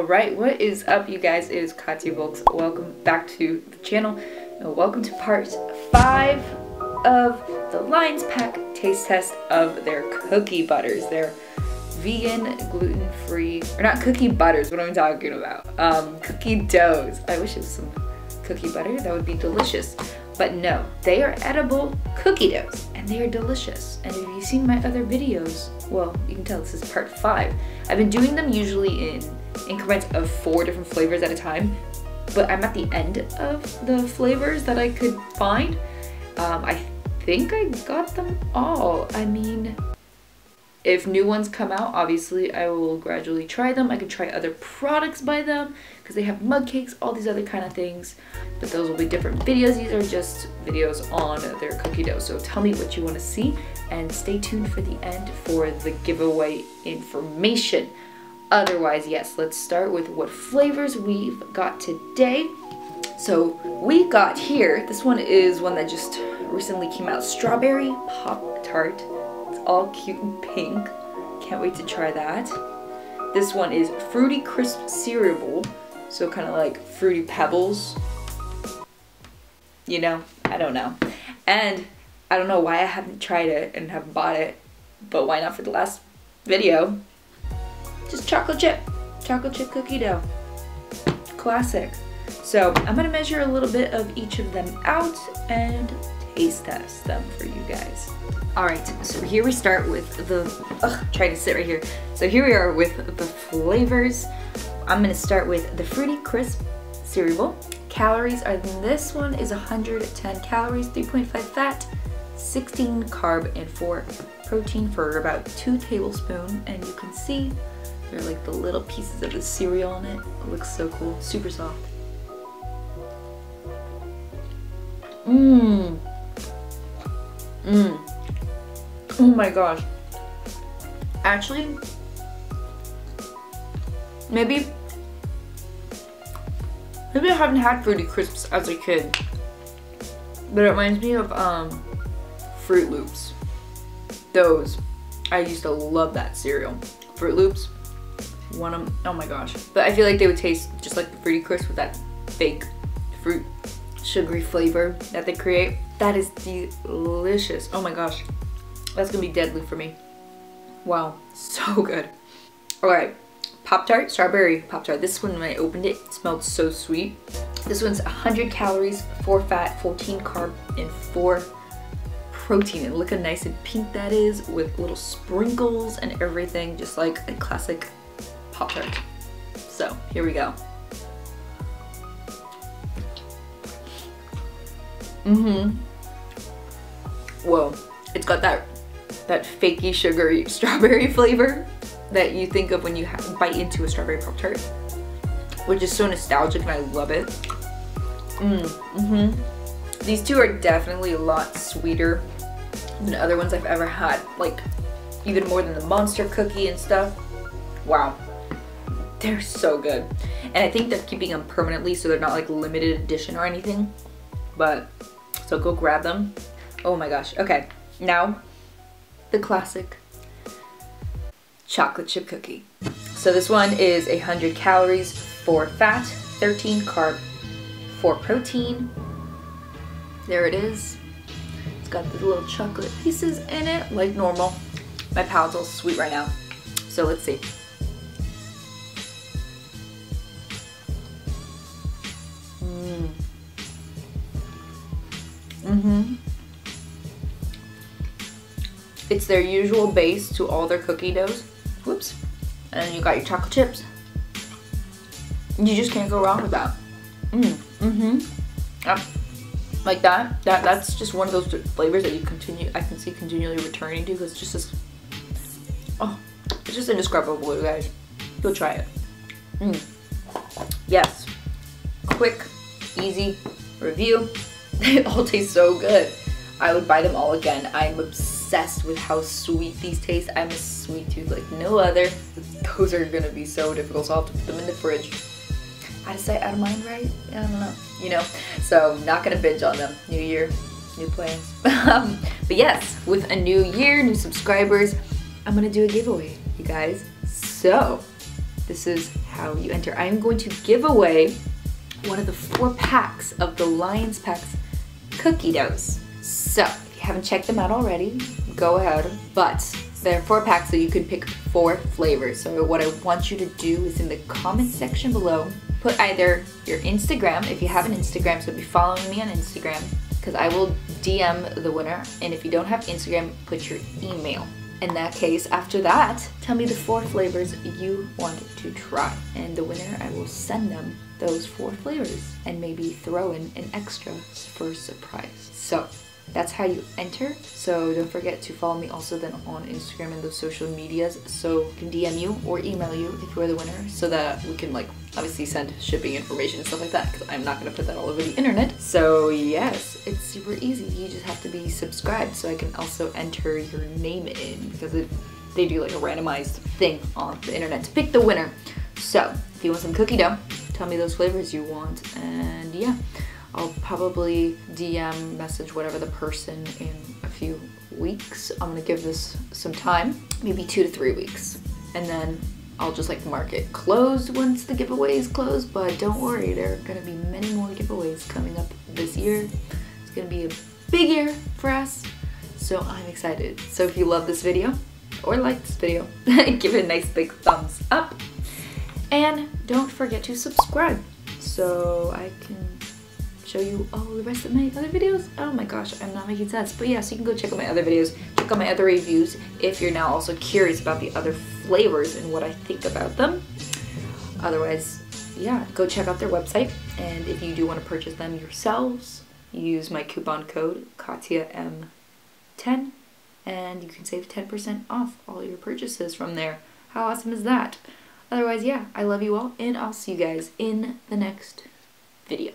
Alright, what is up you guys? It is Katia Bulks. Welcome back to the channel and welcome to part 5 of the Lions Pack taste test of their cookie butters. Their vegan, gluten-free, or not cookie butters, what am I talking about? Um, cookie doughs. I wish it was some cookie butter, that would be delicious. But no, they are edible cookie doughs and they are delicious. And if you've seen my other videos, well, you can tell this is part five. I've been doing them usually in increments of four different flavors at a time, but I'm at the end of the flavors that I could find. Um, I think I got them all. I mean, if new ones come out, obviously I will gradually try them. I can try other products by them because they have mug cakes, all these other kind of things. But those will be different videos. These are just videos on their cookie dough. So tell me what you want to see and stay tuned for the end for the giveaway information. Otherwise, yes, let's start with what flavors we've got today. So we got here, this one is one that just recently came out, Strawberry Pop Tart It's all cute and pink. Can't wait to try that. This one is Fruity Crisp Cereal, so kind of like Fruity Pebbles. You know, I don't know. And I don't know why I haven't tried it and haven't bought it, but why not for the last video? Just chocolate chip, chocolate chip cookie dough. Classic. So I'm gonna measure a little bit of each of them out and taste test them for you guys. All right, so here we start with the, ugh, trying to sit right here. So here we are with the flavors. I'm gonna start with the Fruity Crisp cereal. Calories are, this one is 110 calories, 3.5 fat, 16 carb, and 4 protein for about 2 tablespoons. And you can see there are like the little pieces of the cereal in it. It looks so cool, super soft. Mmm. Mmm. Oh my gosh. Actually, maybe, maybe I haven't had Fruity Crisps as a kid, but it reminds me of um, Froot Loops. Those, I used to love that cereal. Froot Loops, one of, oh my gosh. But I feel like they would taste just like the Fruity Crisp with that fake fruit sugary flavor that they create. That is delicious. Oh my gosh. That's gonna be deadly for me. Wow, so good. All right, Pop-Tart, strawberry Pop-Tart. This one, when I opened it, it smelled so sweet. This one's 100 calories, 4 fat, 14 carb, and 4 protein. And look how nice and pink that is with little sprinkles and everything, just like a classic Pop-Tart. So, here we go. Mm-hmm. Whoa. It's got that that fakey sugary strawberry flavor that you think of when you bite into a strawberry pop tart which is so nostalgic and I love it mm, mm -hmm. these two are definitely a lot sweeter than other ones I've ever had like even more than the monster cookie and stuff wow they're so good and I think they're keeping them permanently so they're not like limited edition or anything but so go grab them oh my gosh okay now the classic chocolate chip cookie. So this one is 100 calories, 4 fat, 13 carb, 4 protein. There it is. It's got the little chocolate pieces in it, like normal. My palate's all sweet right now. So let's see. Mm-hmm. It's their usual base to all their cookie doughs. Whoops. And you got your chocolate chips. You just can't go wrong with that. Mm, mm-hmm. Yep. Like that. That that's just one of those flavors that you continue I can see continually returning to because it's just this Oh, it's just indescribable, you guys. Go try it. Mm. Yes. Quick, easy review. They all taste so good. I would buy them all again. I'm obsessed with how sweet these taste. I'm a sweet tooth like no other. Those are gonna be so difficult, so I'll have to put them in the fridge. Out of sight, out of mind, right? I don't know, you know? So not gonna binge on them. New year, new plans. um, but yes, with a new year, new subscribers, I'm gonna do a giveaway, you guys. So this is how you enter. I'm going to give away one of the four packs of the Lions Packs cookie doughs. So, if you haven't checked them out already, go ahead. But there are four packs so you can pick four flavors. So what I want you to do is in the comment section below, put either your Instagram, if you have an Instagram, so be following me on Instagram, because I will DM the winner. And if you don't have Instagram, put your email. In that case, after that, tell me the four flavors you want to try. And the winner, I will send them those four flavors and maybe throw in an extra for surprise. So that's how you enter. So don't forget to follow me also then on Instagram and those social medias so I can DM you or email you if you're the winner so that we can like obviously send shipping information and stuff like that because I'm not going to put that all over the internet. So yes, it's super easy. You just have to be subscribed so I can also enter your name in because it, they do like a randomized thing on the internet to pick the winner. So if you want some cookie dough, tell me those flavors you want and yeah. I'll probably DM message whatever the person in a few weeks. I'm gonna give this some time, maybe two to three weeks. And then I'll just like mark it closed once the giveaway is closed, but don't worry, there are gonna be many more giveaways coming up this year. It's gonna be a big year for us, so I'm excited. So if you love this video, or like this video, give it a nice big thumbs up. And don't forget to subscribe so I can show you all the rest of my other videos. Oh my gosh, I'm not making sense. But yeah, so you can go check out my other videos, check out my other reviews if you're now also curious about the other flavors and what I think about them. Otherwise, yeah, go check out their website. And if you do want to purchase them yourselves, use my coupon code KatiaM10 and you can save 10% off all your purchases from there. How awesome is that? Otherwise, yeah, I love you all and I'll see you guys in the next video.